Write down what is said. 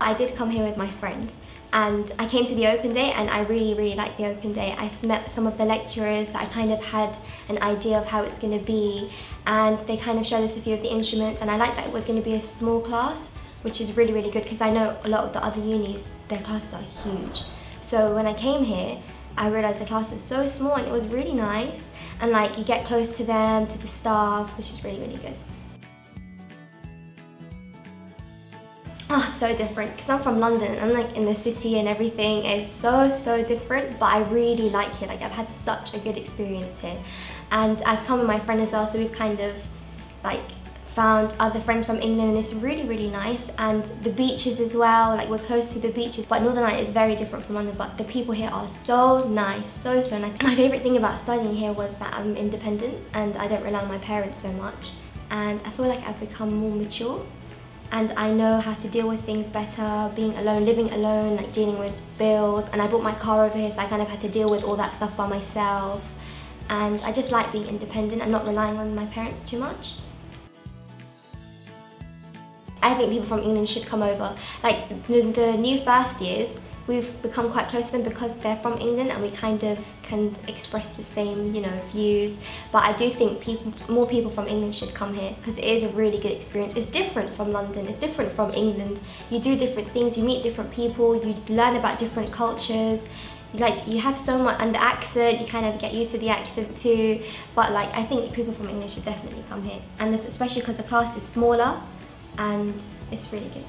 I did come here with my friend and I came to the open day and I really really liked the open day. I met some of the lecturers, I kind of had an idea of how it's going to be and they kind of showed us a few of the instruments and I liked that it was going to be a small class which is really really good because I know a lot of the other unis, their classes are huge. So when I came here I realised the class was so small and it was really nice and like you get close to them, to the staff, which is really really good. Oh, so different because I'm from London and like in the city and everything is so so different but I really like it like I've had such a good experience here. And I've come with my friend as well so we've kind of like found other friends from England and it's really really nice. And the beaches as well like we're close to the beaches but Northern Ireland is very different from London but the people here are so nice so so nice. My favourite thing about studying here was that I'm independent and I don't rely on my parents so much. And I feel like I've become more mature and I know how to deal with things better, being alone, living alone, like dealing with bills. And I bought my car over here, so I kind of had to deal with all that stuff by myself. And I just like being independent and not relying on my parents too much. I think people from England should come over. Like the, the new first years, we've become quite close to them because they're from England and we kind of can express the same, you know, views. But I do think people, more people from England should come here because it is a really good experience. It's different from London, it's different from England. You do different things, you meet different people, you learn about different cultures. Like you have so much, and the accent, you kind of get used to the accent too. But like I think people from England should definitely come here, and especially because the class is smaller, and it's really good.